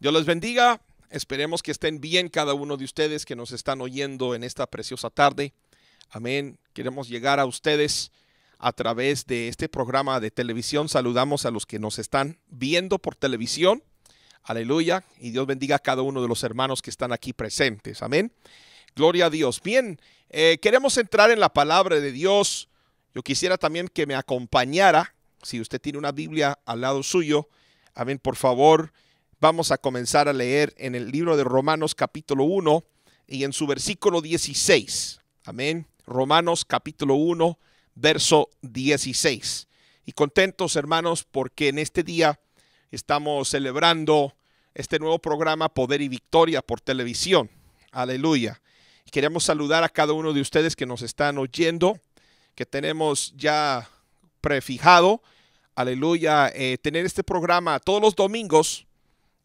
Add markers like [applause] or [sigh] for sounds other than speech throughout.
Dios les bendiga. Esperemos que estén bien cada uno de ustedes que nos están oyendo en esta preciosa tarde. Amén. Queremos llegar a ustedes a través de este programa de televisión. Saludamos a los que nos están viendo por televisión. Aleluya. Y Dios bendiga a cada uno de los hermanos que están aquí presentes. Amén. Gloria a Dios. Bien, eh, queremos entrar en la palabra de Dios. Yo quisiera también que me acompañara, si usted tiene una Biblia al lado suyo. Amén, por favor. Vamos a comenzar a leer en el libro de Romanos capítulo 1 y en su versículo 16. Amén. Romanos capítulo 1, verso 16. Y contentos hermanos porque en este día estamos celebrando este nuevo programa Poder y Victoria por televisión. Aleluya. Queremos saludar a cada uno de ustedes que nos están oyendo, que tenemos ya prefijado, aleluya, eh, tener este programa todos los domingos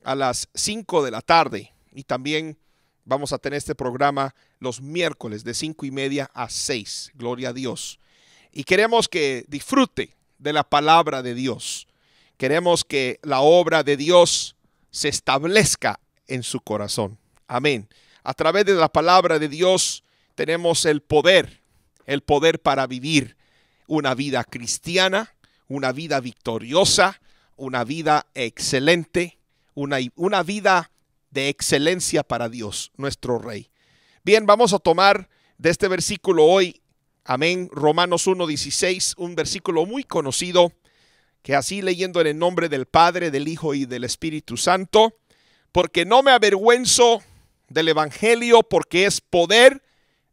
a las 5 de la tarde. Y también vamos a tener este programa los miércoles de 5 y media a 6. Gloria a Dios. Y queremos que disfrute de la palabra de Dios. Queremos que la obra de Dios se establezca en su corazón. Amén. A través de la palabra de Dios tenemos el poder, el poder para vivir una vida cristiana, una vida victoriosa, una vida excelente, una, una vida de excelencia para Dios, nuestro Rey. Bien, vamos a tomar de este versículo hoy, amén, Romanos 1.16, un versículo muy conocido, que así leyendo en el nombre del Padre, del Hijo y del Espíritu Santo, porque no me avergüenzo del Evangelio, porque es poder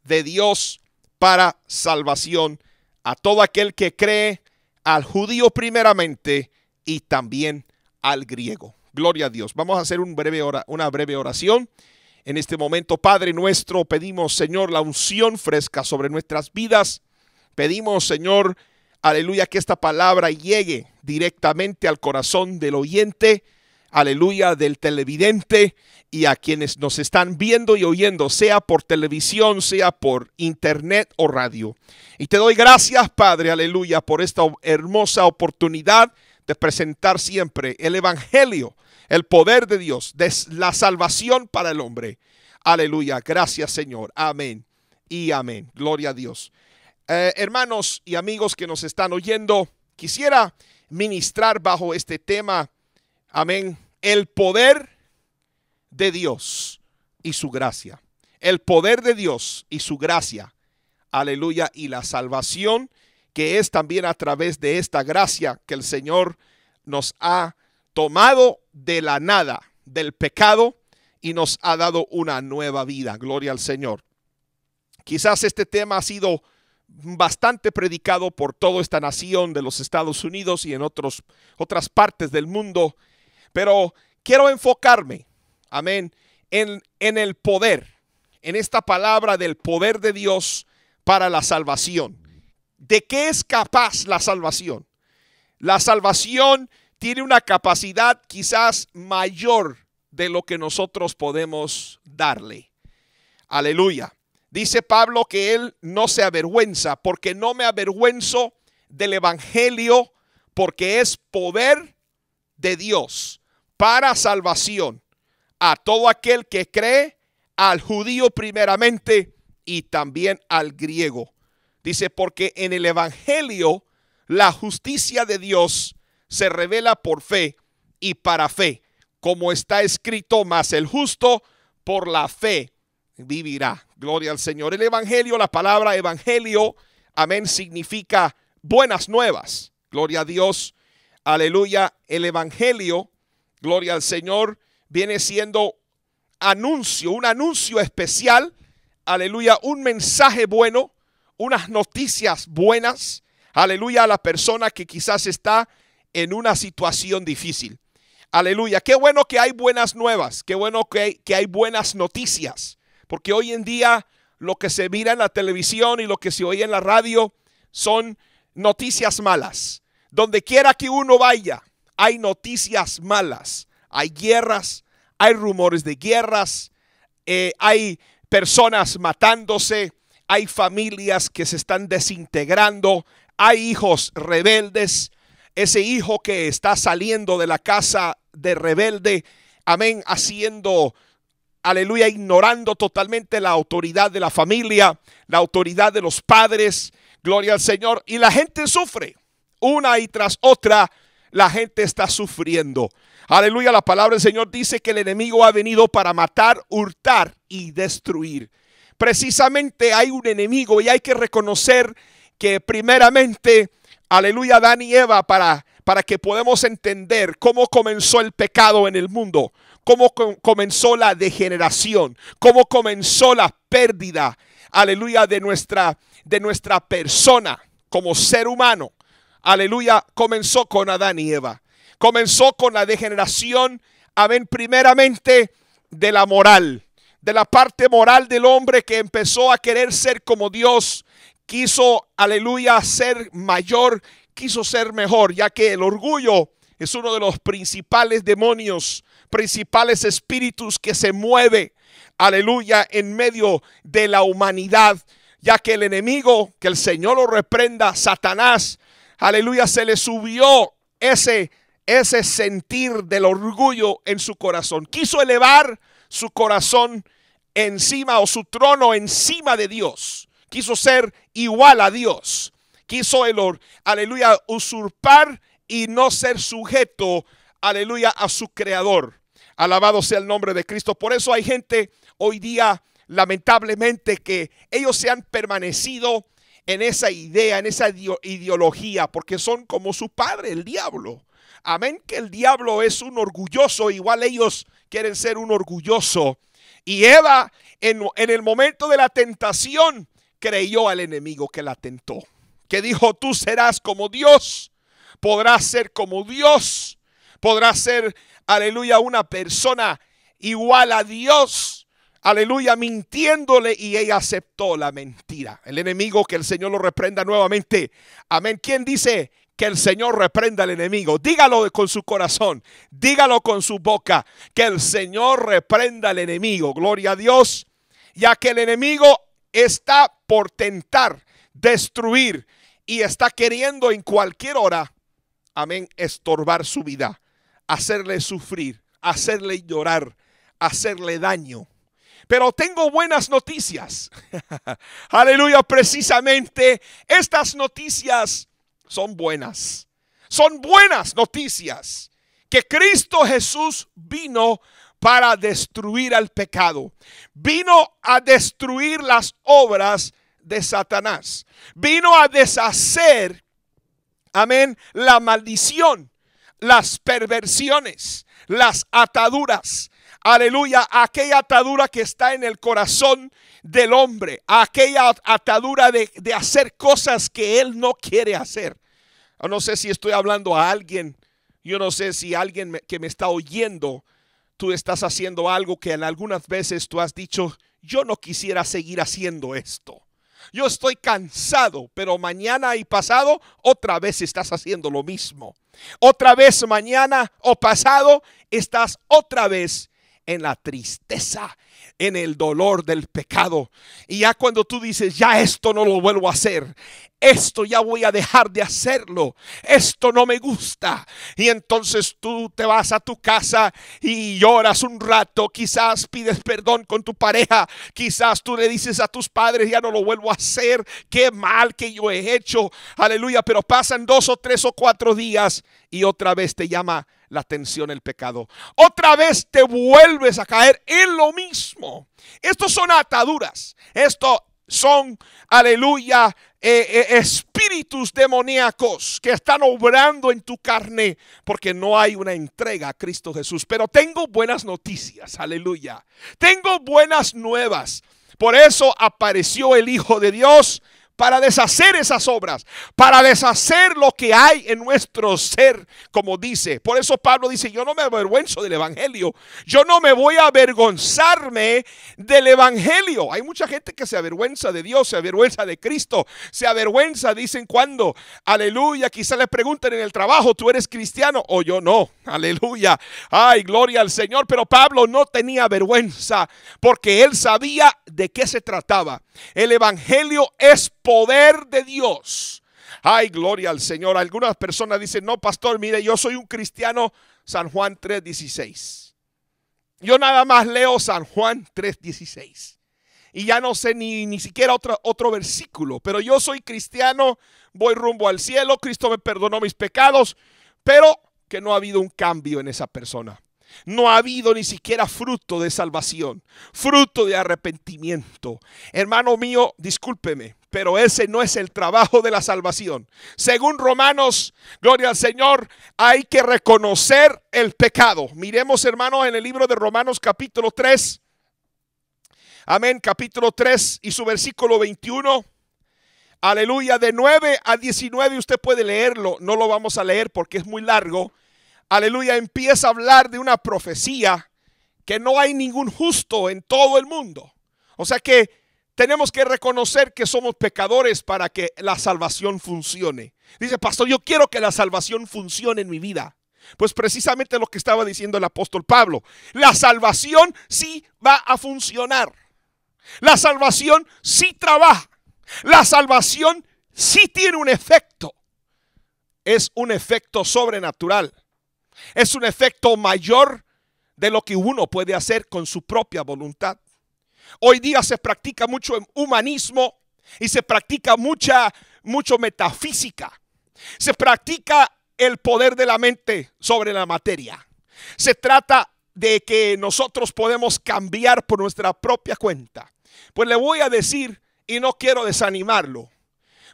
de Dios para salvación a todo aquel que cree, al judío primeramente y también al griego. Gloria a Dios. Vamos a hacer breve una breve oración. En este momento, Padre nuestro, pedimos, Señor, la unción fresca sobre nuestras vidas. Pedimos, Señor, aleluya, que esta palabra llegue directamente al corazón del oyente, aleluya, del televidente y a quienes nos están viendo y oyendo, sea por televisión, sea por internet o radio. Y te doy gracias, Padre, aleluya, por esta hermosa oportunidad presentar siempre el Evangelio, el poder de Dios, la salvación para el hombre. Aleluya. Gracias Señor. Amén. Y amén. Gloria a Dios. Eh, hermanos y amigos que nos están oyendo, quisiera ministrar bajo este tema. Amén. El poder de Dios y su gracia. El poder de Dios y su gracia. Aleluya. Y la salvación que es también a través de esta gracia que el Señor nos ha tomado de la nada, del pecado, y nos ha dado una nueva vida. Gloria al Señor. Quizás este tema ha sido bastante predicado por toda esta nación de los Estados Unidos y en otras partes del mundo, pero quiero enfocarme, amén, en, en el poder, en esta palabra del poder de Dios para la salvación. ¿De qué es capaz la salvación? La salvación tiene una capacidad quizás mayor de lo que nosotros podemos darle. Aleluya. Dice Pablo que él no se avergüenza porque no me avergüenzo del Evangelio porque es poder de Dios para salvación a todo aquel que cree, al judío primeramente y también al griego. Dice, porque en el Evangelio la justicia de Dios se revela por fe y para fe, como está escrito, más el justo por la fe vivirá. Gloria al Señor. El Evangelio, la palabra Evangelio, amén, significa buenas nuevas. Gloria a Dios. Aleluya. El Evangelio, gloria al Señor, viene siendo anuncio, un anuncio especial. Aleluya. Un mensaje bueno unas noticias buenas, aleluya, a la persona que quizás está en una situación difícil. Aleluya, qué bueno que hay buenas nuevas, qué bueno que hay, que hay buenas noticias, porque hoy en día lo que se mira en la televisión y lo que se oye en la radio son noticias malas. Donde quiera que uno vaya, hay noticias malas, hay guerras, hay rumores de guerras, eh, hay personas matándose, hay familias que se están desintegrando, hay hijos rebeldes, ese hijo que está saliendo de la casa de rebelde, amén, haciendo, aleluya, ignorando totalmente la autoridad de la familia, la autoridad de los padres, gloria al Señor, y la gente sufre, una y tras otra, la gente está sufriendo. Aleluya, la palabra del Señor dice que el enemigo ha venido para matar, hurtar y destruir. Precisamente hay un enemigo y hay que reconocer que primeramente, aleluya, Dan y Eva para para que podamos entender cómo comenzó el pecado en el mundo, cómo comenzó la degeneración, cómo comenzó la pérdida, aleluya, de nuestra, de nuestra persona como ser humano. Aleluya, comenzó con Adán y Eva. Comenzó con la degeneración, amén, primeramente de la moral, de la parte moral del hombre que empezó a querer ser como Dios, quiso, aleluya, ser mayor quiso ser mejor, ya que el orgullo es uno de los principales demonios, principales espíritus que se mueve, aleluya, en medio de la humanidad, ya que el enemigo, que el Señor lo reprenda, Satanás, aleluya, se le subió ese ese sentir del orgullo en su corazón. Quiso elevar su corazón encima o su trono encima de Dios. Quiso ser igual a Dios quiso el, aleluya, usurpar y no ser sujeto, aleluya, a su creador. Alabado sea el nombre de Cristo. Por eso hay gente hoy día, lamentablemente, que ellos se han permanecido en esa idea, en esa ideología, porque son como su padre, el diablo. Amén, que el diablo es un orgulloso, igual ellos quieren ser un orgulloso. Y Eva, en, el momento de la tentación, creyó al enemigo que la tentó que dijo, tú serás como Dios, podrás ser como Dios, podrás ser, aleluya, una persona igual a Dios, aleluya, mintiéndole y ella aceptó la mentira. El enemigo, que el Señor lo reprenda nuevamente. Amén. ¿Quién dice que el Señor reprenda al enemigo? Dígalo con su corazón, dígalo con su boca, que el Señor reprenda al enemigo. Gloria a Dios, ya que el enemigo está por tentar, destruir, y está queriendo en cualquier hora, amén, estorbar su vida, hacerle sufrir, hacerle llorar, hacerle daño. Pero tengo buenas noticias. [laughs] Aleluya, precisamente estas noticias son buenas. Son buenas noticias que Cristo Jesús vino para destruir al pecado. Vino a destruir las obras de Satanás. Vino a deshacer, amén, la maldición, las perversiones, las ataduras. Aleluya, aquella atadura que está en el corazón del hombre, aquella atadura de, de hacer cosas que él no quiere hacer. No sé si estoy hablando a alguien, yo no sé si alguien que me está oyendo, tú estás haciendo algo que en algunas veces tú has dicho, yo no quisiera seguir haciendo esto. Yo estoy cansado, pero mañana y pasado otra vez estás haciendo lo mismo. Otra vez mañana o pasado estás otra vez en la tristeza, en el dolor del pecado. Y ya cuando tú dices, ya esto no lo vuelvo a hacer, esto ya voy a dejar de hacerlo, esto no me gusta. Y entonces tú te vas a tu casa y lloras un rato, quizás pides perdón con tu pareja, quizás tú le dices a tus padres, ya no lo vuelvo a hacer, qué mal que yo he hecho, aleluya, pero pasan dos o tres o cuatro días y otra vez te llama la atención el pecado. Otra vez te vuelves a caer en lo mismo. Estos son ataduras. Esto son, aleluya, eh, eh, espíritus demoníacos que están obrando en tu carne porque no hay una entrega a Cristo Jesús. Pero tengo buenas noticias, aleluya. Tengo buenas nuevas. Por eso apareció el Hijo de Dios para deshacer esas obras, para deshacer lo que hay en nuestro ser, como dice. Por eso Pablo dice, yo no me avergüenzo del Evangelio, yo no me voy a avergonzarme del Evangelio. Hay mucha gente que se avergüenza de Dios, se avergüenza de Cristo, se avergüenza, dicen cuando, aleluya, quizá le pregunten en el trabajo, ¿tú eres cristiano o yo no? Aleluya, ay, gloria al Señor, pero Pablo no tenía vergüenza porque él sabía de qué se trataba. El Evangelio es poder de Dios. Ay, gloria al Señor. Algunas personas dicen, no, pastor, mire, yo soy un cristiano. San Juan 3:16. Yo nada más leo San Juan 3:16. Y ya no sé ni, ni siquiera otro, otro versículo. Pero yo soy cristiano, voy rumbo al cielo, Cristo me perdonó mis pecados, pero que no ha habido un cambio en esa persona. No ha habido ni siquiera fruto de salvación, fruto de arrepentimiento. Hermano mío, discúlpeme, pero ese no es el trabajo de la salvación. Según Romanos, gloria al Señor, hay que reconocer el pecado. Miremos, hermanos, en el libro de Romanos capítulo 3. Amén, capítulo 3 y su versículo 21. Aleluya, de 9 a 19 usted puede leerlo, no lo vamos a leer porque es muy largo. Aleluya, empieza a hablar de una profecía que no hay ningún justo en todo el mundo. O sea que tenemos que reconocer que somos pecadores para que la salvación funcione. Dice, pastor, yo quiero que la salvación funcione en mi vida. Pues precisamente lo que estaba diciendo el apóstol Pablo. La salvación sí va a funcionar. La salvación sí trabaja. La salvación sí tiene un efecto. Es un efecto sobrenatural. Es un efecto mayor de lo que uno puede hacer con su propia voluntad. Hoy día se practica mucho humanismo y se practica mucha, mucho metafísica. Se practica el poder de la mente sobre la materia. Se trata de que nosotros podemos cambiar por nuestra propia cuenta. Pues le voy a decir, y no quiero desanimarlo,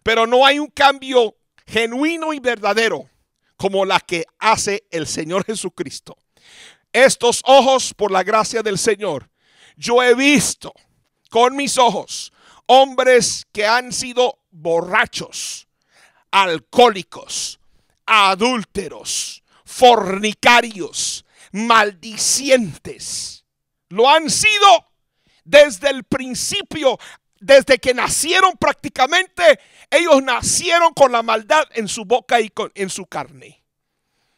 pero no hay un cambio genuino y verdadero como la que hace el Señor Jesucristo. Estos ojos, por la gracia del Señor, yo he visto con mis ojos hombres que han sido borrachos, alcohólicos, adúlteros, fornicarios, maldicientes. Lo han sido desde el principio, desde que nacieron prácticamente, ellos nacieron con la maldad en su boca y en su carne.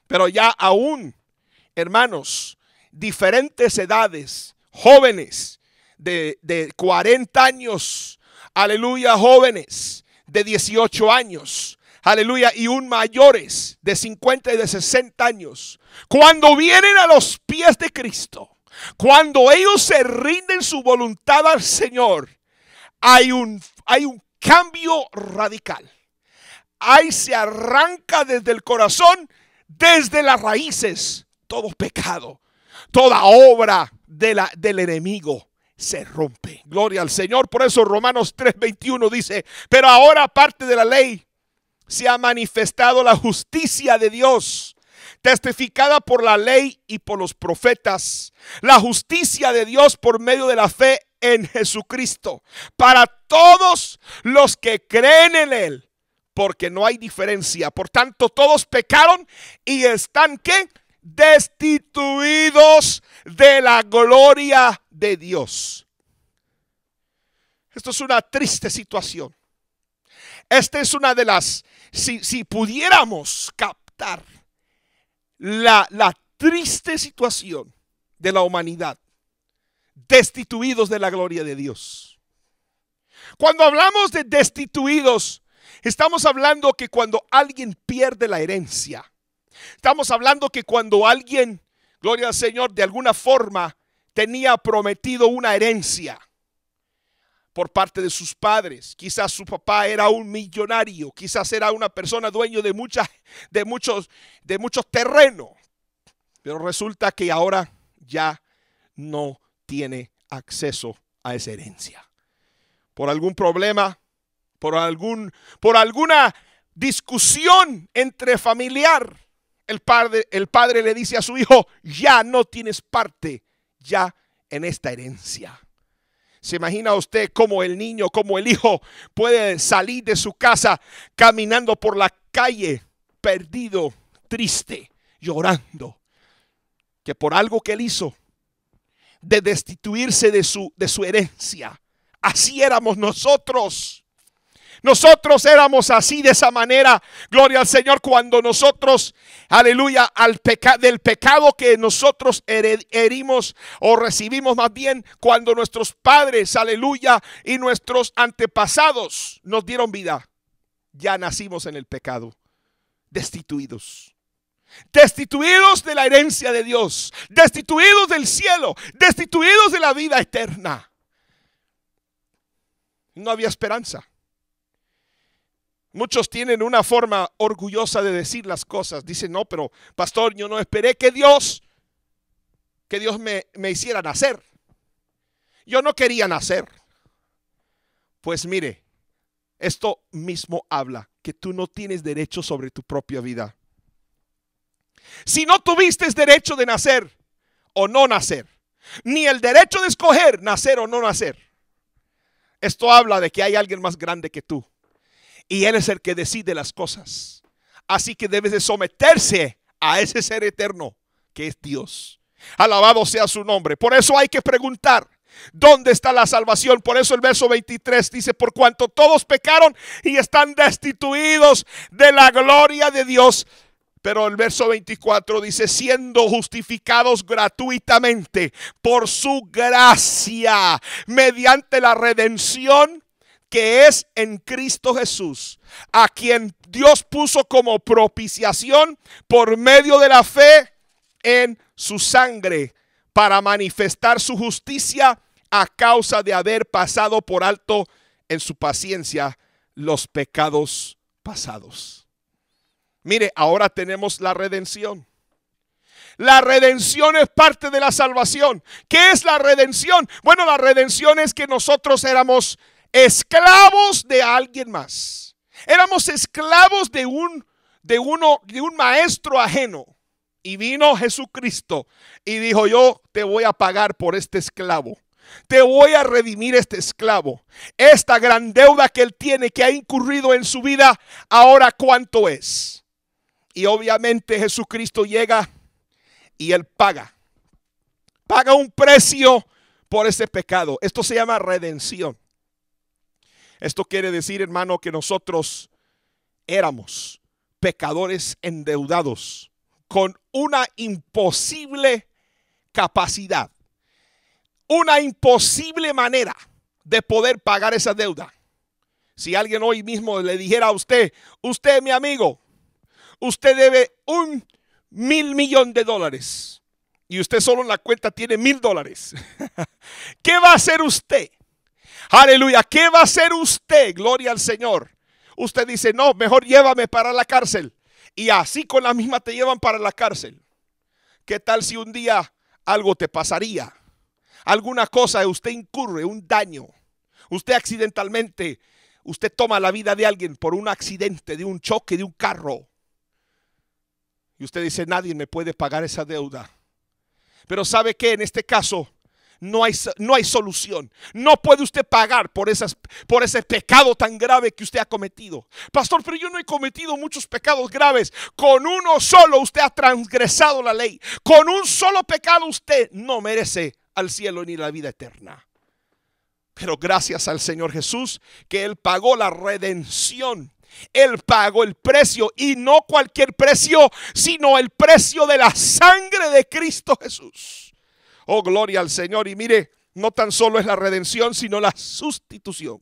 Pero ya aún, hermanos, diferentes edades, jóvenes de, de 40 años, aleluya, jóvenes de 18 años, aleluya, y un mayores de 50 y de 60 años, cuando vienen a los pies de Cristo, cuando ellos se rinden su voluntad al Señor, hay un, hay un cambio radical. Ahí se arranca desde el corazón, desde las raíces, todo pecado toda obra de la, del enemigo se rompe. Gloria al Señor. Por eso Romanos 3:21 dice, pero ahora aparte de la ley se ha manifestado la justicia de Dios, testificada por la ley y por los profetas. La justicia de Dios por medio de la fe en Jesucristo, para todos los que creen en Él, porque no hay diferencia. Por tanto, todos pecaron y están que destituidos de la gloria de Dios. Esto es una triste situación. Esta es una de las, si, si pudiéramos captar la, la triste situación de la humanidad, destituidos de la gloria de Dios. Cuando hablamos de destituidos, estamos hablando que cuando alguien pierde la herencia, Estamos hablando que cuando alguien, gloria al Señor, de alguna forma tenía prometido una herencia por parte de sus padres. Quizás su papá era un millonario, quizás era una persona dueño de muchas de muchos de muchos terrenos. Pero resulta que ahora ya no tiene acceso a esa herencia. Por algún problema, por algún por alguna discusión entre familiar, el padre, el padre le dice a su hijo, ya no tienes parte ya en esta herencia. ¿Se imagina usted cómo el niño, cómo el hijo puede salir de su casa caminando por la calle perdido, triste, llorando? Que por algo que él hizo, de destituirse de su, de su herencia. Así éramos nosotros. Nosotros éramos así de esa manera, gloria al Señor, cuando nosotros, aleluya, al del pecado que nosotros herimos o recibimos más bien cuando nuestros padres, aleluya, y nuestros antepasados nos dieron vida. Ya nacimos en el pecado, destituidos. destituidos de la herencia de Dios, destituidos del cielo, destituidos de la vida eterna. No había esperanza. Muchos tienen una forma orgullosa de decir las cosas. Dicen, no, pero pastor, yo no esperé que Dios, que Dios me, me hiciera nacer. Yo no quería nacer. Pues mire, esto mismo habla que tú no tienes derecho sobre tu propia vida. Si no tuviste derecho de nacer o no nacer, ni el derecho de escoger nacer o no nacer, esto habla de que hay alguien más grande que tú. Y Él es el que decide las cosas. Así que debes de someterse a ese ser eterno que es Dios. Alabado sea su nombre. Por eso hay que preguntar, ¿dónde está la salvación? Por eso el verso 23 dice, por cuanto todos pecaron y están destituidos de la gloria de Dios pero el verso 24 dice, siendo justificados gratuitamente por su gracia, mediante la redención que es en Cristo Jesús, a quien Dios puso como propiciación por medio de la fe en su sangre, para manifestar su justicia a causa de haber pasado por alto en su paciencia los pecados pasados. Mire, ahora tenemos la redención. La redención es parte de la salvación. ¿Qué es la redención? Bueno, la redención es que nosotros éramos esclavos de alguien más. Éramos esclavos de un de uno de un maestro ajeno. Y vino Jesucristo y dijo, "Yo te voy a pagar por este esclavo." Te voy a redimir este esclavo. Esta gran deuda que él tiene, que ha incurrido en su vida, ahora cuánto es. Y obviamente Jesucristo llega y Él paga. Paga un precio por ese pecado. Esto se llama redención. Esto quiere decir, hermano, que nosotros éramos pecadores endeudados con una imposible capacidad, una imposible manera de poder pagar esa deuda. Si alguien hoy mismo le dijera a usted, usted mi amigo, usted debe un mil millón de dólares y usted solo en la cuenta tiene mil dólares. [laughs] ¿Qué va a hacer usted? Aleluya, ¿qué va a hacer usted? Gloria al Señor. Usted dice, no, mejor llévame para la cárcel. Y así con la misma te llevan para la cárcel. ¿Qué tal si un día algo te pasaría? Alguna cosa, usted incurre, un daño. Usted accidentalmente, usted toma la vida de alguien por un accidente, de un choque, de un carro. Y usted dice, nadie me puede pagar esa deuda. Pero sabe que en este caso no hay, no hay solución. No puede usted pagar por, esas, por ese pecado tan grave que usted ha cometido. Pastor, pero yo no he cometido muchos pecados graves. Con uno solo usted ha transgresado la ley. Con un solo pecado usted no merece al cielo ni la vida eterna. Pero gracias al Señor Jesús que Él pagó la redención él pagó el precio y no cualquier precio, sino el precio de la sangre de Cristo Jesús. Oh, gloria al Señor. Y mire, no tan solo es la redención, sino la sustitución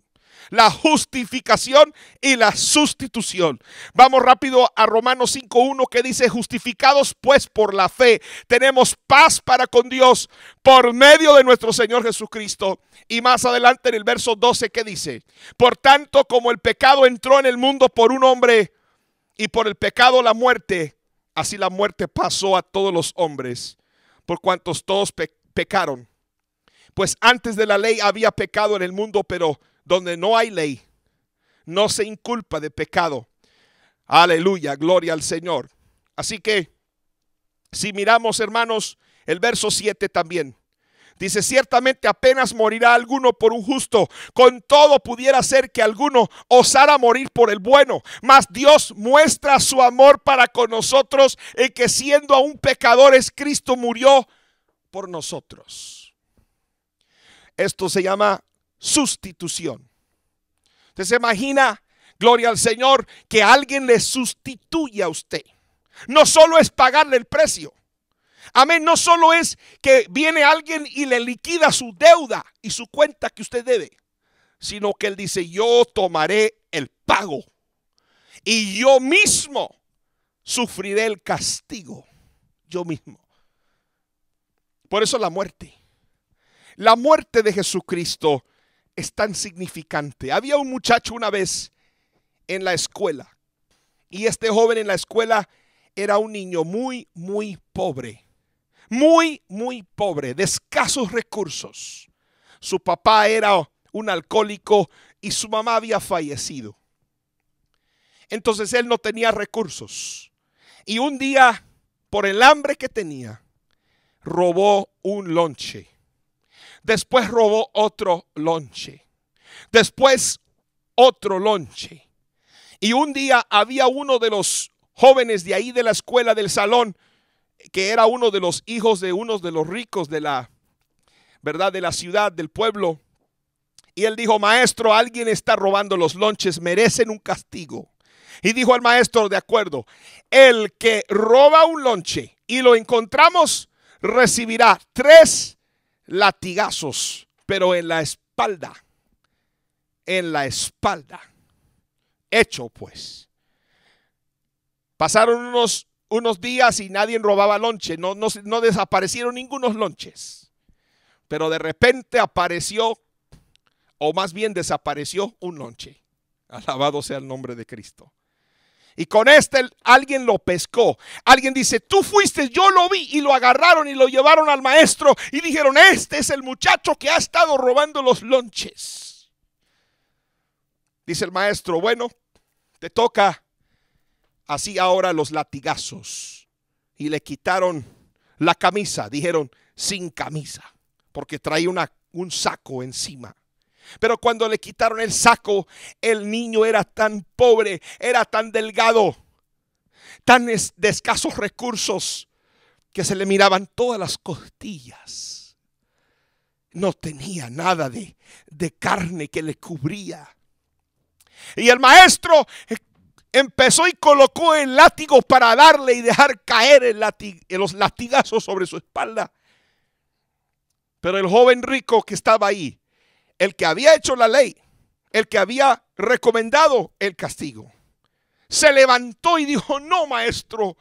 la justificación y la sustitución. Vamos rápido a Romanos 5.1 que dice, justificados pues por la fe, tenemos paz para con Dios por medio de nuestro Señor Jesucristo. Y más adelante en el verso 12 que dice, por tanto como el pecado entró en el mundo por un hombre y por el pecado la muerte, así la muerte pasó a todos los hombres, por cuantos todos pecaron. Pues antes de la ley había pecado en el mundo, pero donde no hay ley, no se inculpa de pecado. Aleluya, gloria al Señor. Así que, si miramos, hermanos, el verso 7 también. Dice, ciertamente apenas morirá alguno por un justo. Con todo pudiera ser que alguno osara morir por el bueno. Mas Dios muestra su amor para con nosotros en que siendo aún pecadores, Cristo murió por nosotros. Esto se llama sustitución. Usted se imagina, gloria al Señor, que alguien le sustituya a usted. No solo es pagarle el precio. Amén. No solo es que viene alguien y le liquida su deuda y su cuenta que usted debe, sino que él dice, yo tomaré el pago y yo mismo sufriré el castigo yo mismo. Por eso la muerte. La muerte de Jesucristo es tan significante. Había un muchacho una vez en la escuela y este joven en la escuela era un niño muy, muy pobre. Muy, muy pobre, de escasos recursos. Su papá era un alcohólico y su mamá había fallecido. Entonces él no tenía recursos. Y un día, por el hambre que tenía, robó un lonche. Después robó otro lonche. Después otro lonche. Y un día había uno de los jóvenes de ahí de la escuela del salón que era uno de los hijos de uno de los ricos de la verdad de la ciudad del pueblo. Y él dijo, "Maestro, alguien está robando los lonches, merecen un castigo." Y dijo al maestro, de acuerdo, el que roba un lonche y lo encontramos recibirá tres latigazos, pero en la espalda. En la espalda. Hecho pues. Pasaron unos, unos días y nadie robaba lonche, no, no, no desaparecieron ningunos lonches. Pero de repente apareció, o más bien desapareció un lonche. Alabado sea el nombre de Cristo. Y con este alguien lo pescó. Alguien dice, tú fuiste, yo lo vi. Y lo agarraron y lo llevaron al maestro. Y dijeron, este es el muchacho que ha estado robando los lonches. Dice el maestro, bueno, te toca así ahora los latigazos. Y le quitaron la camisa. Dijeron, sin camisa. Porque traía un saco encima. Pero cuando le quitaron el saco, el niño era tan pobre, era tan delgado, tan de escasos recursos, que se le miraban todas las costillas. No tenía nada de, de carne que le cubría. Y el maestro empezó y colocó el látigo para darle y dejar caer los latigazos sobre su espalda. Pero el joven rico que estaba ahí el que había hecho la ley, el que había recomendado el castigo, se levantó y dijo, no, maestro,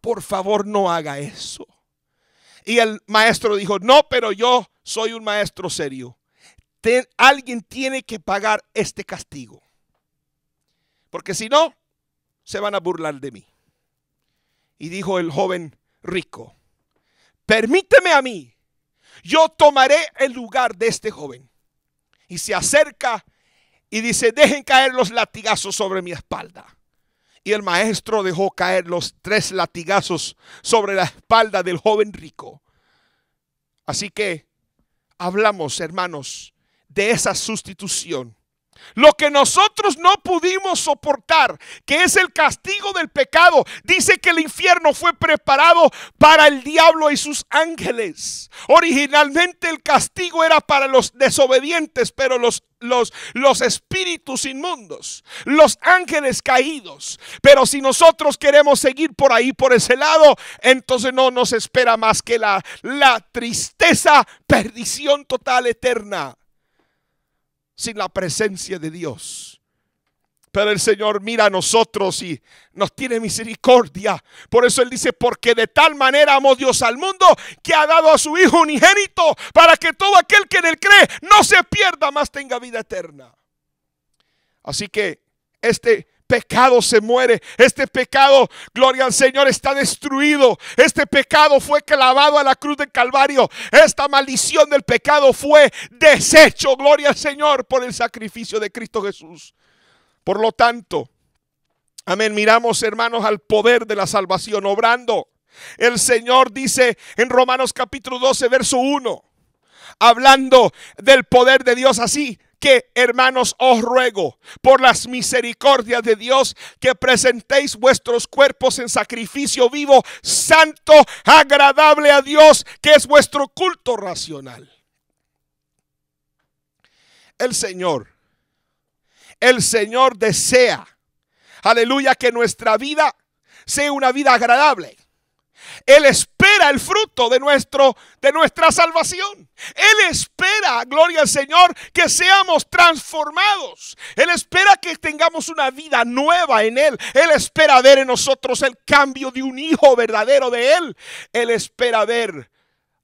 por favor no haga eso. Y el maestro dijo, no, pero yo soy un maestro serio. alguien tiene que pagar este castigo. Porque si no, se van a burlar de mí. Y dijo el joven rico, permíteme a mí, yo tomaré el lugar de este joven y se acerca y dice, dejen caer los latigazos sobre mi espalda. Y el maestro dejó caer los tres latigazos sobre la espalda del joven rico. Así que hablamos, hermanos, de esa sustitución lo que nosotros no pudimos soportar, que es el castigo del pecado, dice que el infierno fue preparado para el diablo y sus ángeles. Originalmente el castigo era para los desobedientes, pero los los, los, espíritus inmundos, los ángeles caídos. Pero si nosotros queremos seguir por ahí, por ese lado, entonces no nos espera más que la, la tristeza, perdición total eterna sin la presencia de Dios. Pero el Señor mira a nosotros y nos tiene misericordia. Por eso Él dice, porque de tal manera amó Dios al mundo que ha dado a su Hijo unigénito para que todo aquel que en Él cree no se pierda, más tenga vida eterna. Así que este pecado se muere. Este pecado, gloria al Señor, está destruido. Este pecado fue clavado a la cruz del Calvario. Esta maldición del pecado fue deshecho, gloria al Señor, por el sacrificio de Cristo Jesús. Por lo tanto, amén, miramos hermanos al poder de la salvación obrando. El Señor dice en Romanos capítulo 12, verso 1, hablando del poder de Dios así, que, hermanos, os ruego por las misericordias de Dios que presentéis vuestros cuerpos en sacrificio vivo, santo, agradable a Dios, que es vuestro culto racional. El Señor, el Señor desea, aleluya, que nuestra vida sea una vida agradable. Él espera el fruto de, nuestro, de nuestra salvación. Él espera, gloria al Señor, que seamos transformados. Él espera que tengamos una vida nueva en Él. Él espera ver en nosotros el cambio de un hijo verdadero de Él. Él espera ver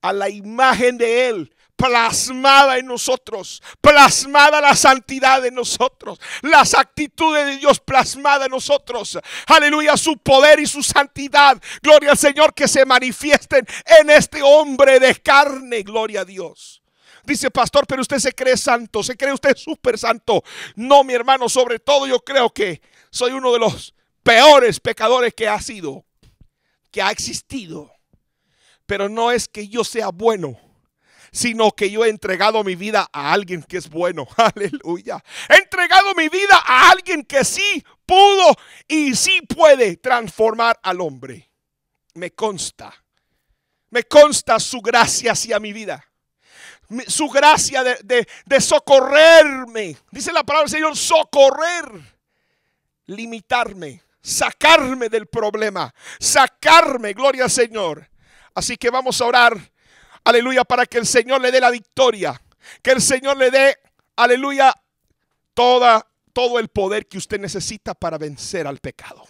a la imagen de Él plasmada en nosotros, plasmada la santidad en nosotros, las actitudes de Dios plasmada en nosotros. Aleluya, su poder y su santidad. Gloria al Señor que se manifiesten en este hombre de carne. Gloria a Dios. Dice, pastor, pero usted se cree santo, se cree usted súper santo. No, mi hermano, sobre todo yo creo que soy uno de los peores pecadores que ha sido, que ha existido. Pero no es que yo sea bueno sino que yo he entregado mi vida a alguien que es bueno. [laughs] Aleluya. He entregado mi vida a alguien que sí pudo y sí puede transformar al hombre. Me consta. Me consta su gracia hacia mi vida. Su gracia de, de socorrerme. Dice la palabra del Señor, socorrer. Limitarme. Sacarme del problema. Sacarme, gloria al Señor. Así que vamos a orar aleluya, para que el Señor le dé la victoria, que el Señor le dé, aleluya, toda, todo el poder que usted necesita para vencer al pecado.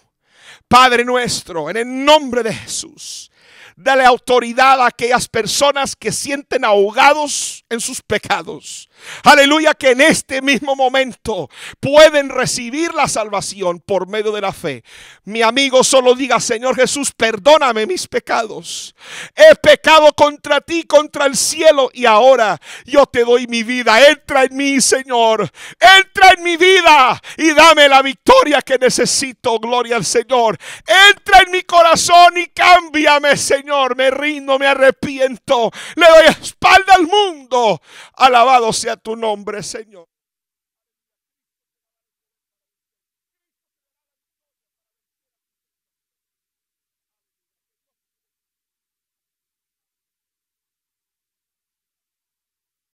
Padre nuestro, en el nombre de Jesús, dale autoridad a aquellas personas que sienten ahogados en sus pecados. Aleluya, que en este mismo momento pueden recibir la salvación por medio de la fe. Mi amigo solo diga, Señor Jesús, perdóname mis pecados. He pecado contra ti, contra el cielo y ahora yo te doy mi vida. Entra en mí, Señor. Entra en mi vida y dame la victoria que necesito. Gloria al Señor. Entra en mi corazón y cámbiame, Señor. Me rindo, me arrepiento. Le doy espalda al mundo. Alabado sea tu nombre, Señor.